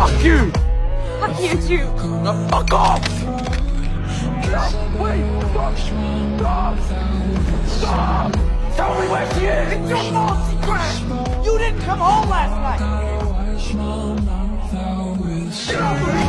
Fuck you! Fuck you too. Now fuck off! No, wait, stop! Stop! Stop! Tell me where she is! It's your fault she crashed. You didn't come home last night. Get off me!